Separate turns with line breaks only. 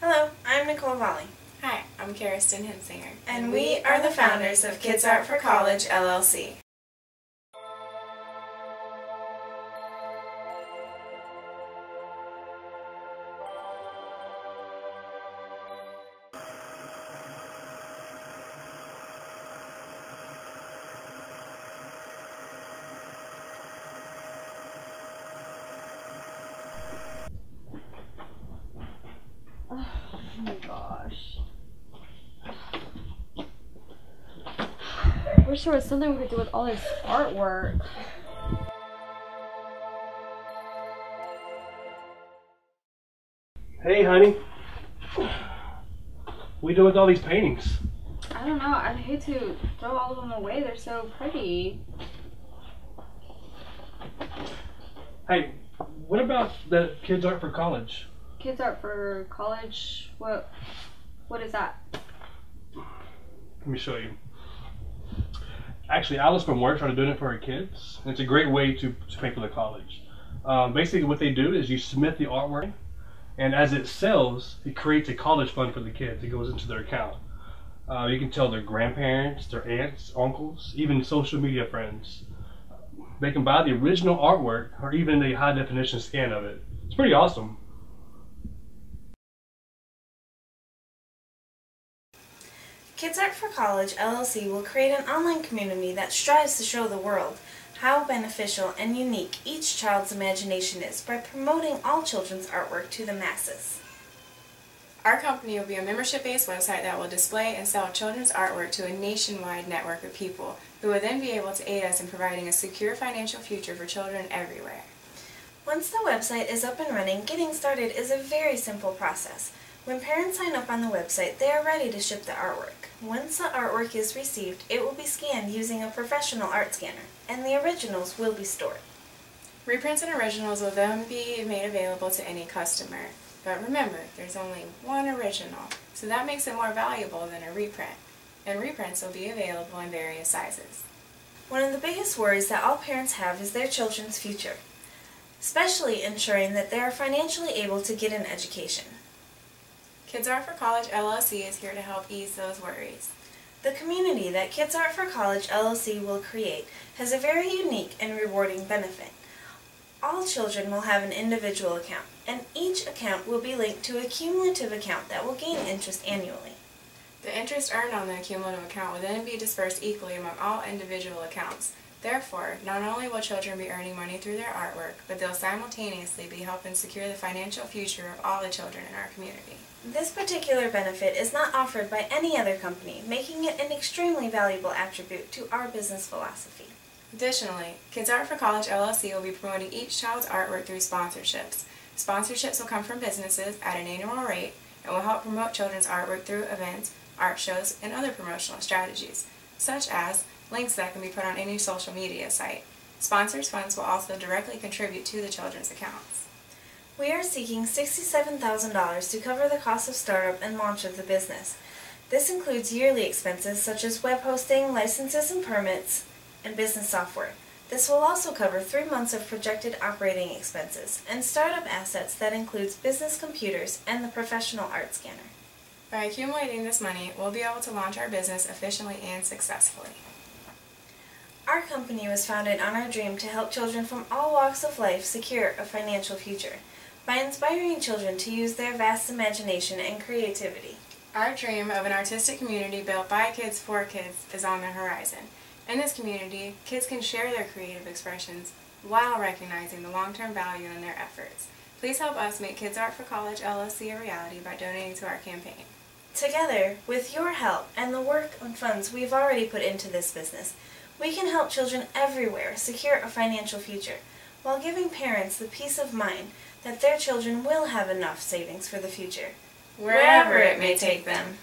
Hello, I'm Nicole Volley.
Hi, I'm Kirsten Hinsinger,
And we are the founders of Kids Art for College, LLC.
Gosh. Wish there was something we could do with all this artwork.
Hey, honey. We doing with all these paintings?
I don't know. I'd hate to throw all of them away. They're so pretty.
Hey, what about the kids art for college?
Kids art for college. What? What is that?
Let me show you. Actually, Alice from work started doing it for her kids. It's a great way to, to pay for the college. Um, basically, what they do is you submit the artwork, and as it sells, it creates a college fund for the kids. It goes into their account. Uh, you can tell their grandparents, their aunts, uncles, even social media friends. They can buy the original artwork or even a high definition scan of it. It's pretty awesome.
Kids Art for College, LLC will create an online community that strives to show the world how beneficial and unique each child's imagination is by promoting all children's artwork to the masses.
Our company will be a membership-based website that will display and sell children's artwork to a nationwide network of people who will then be able to aid us in providing a secure financial future for children everywhere.
Once the website is up and running, getting started is a very simple process. When parents sign up on the website, they are ready to ship the artwork. Once the artwork is received, it will be scanned using a professional art scanner, and the originals will be stored.
Reprints and originals will then be made available to any customer. But remember, there's only one original, so that makes it more valuable than a reprint. And reprints will be available in various sizes.
One of the biggest worries that all parents have is their children's future, especially ensuring that they are financially able to get an education.
Kids Art for College LLC is here to help ease those worries.
The community that Kids Art for College LLC will create has a very unique and rewarding benefit. All children will have an individual account, and each account will be linked to a cumulative account that will gain interest annually.
The interest earned on the cumulative account will then be dispersed equally among all individual accounts. Therefore, not only will children be earning money through their artwork, but they'll simultaneously be helping secure the financial future of all the children in our community.
This particular benefit is not offered by any other company, making it an extremely valuable attribute to our business philosophy.
Additionally, Kids Art for College LLC will be promoting each child's artwork through sponsorships. Sponsorships will come from businesses at an annual rate and will help promote children's artwork through events, art shows, and other promotional strategies, such as links that can be put on any social media site. Sponsors' funds will also directly contribute to the children's accounts.
We are seeking $67,000 to cover the cost of startup and launch of the business. This includes yearly expenses such as web hosting, licenses and permits, and business software. This will also cover three months of projected operating expenses and startup assets that includes business computers and the professional art scanner.
By accumulating this money, we'll be able to launch our business efficiently and successfully.
Our company was founded on our dream to help children from all walks of life secure a financial future by inspiring children to use their vast imagination and creativity.
Our dream of an artistic community built by kids for kids is on the horizon. In this community, kids can share their creative expressions while recognizing the long-term value in their efforts. Please help us make Kids Art for College LLC a reality by donating to our campaign.
Together, with your help and the work and funds we've already put into this business, we can help children everywhere secure a financial future while giving parents the peace of mind that their children will have enough savings for the future,
Wherever it may take them.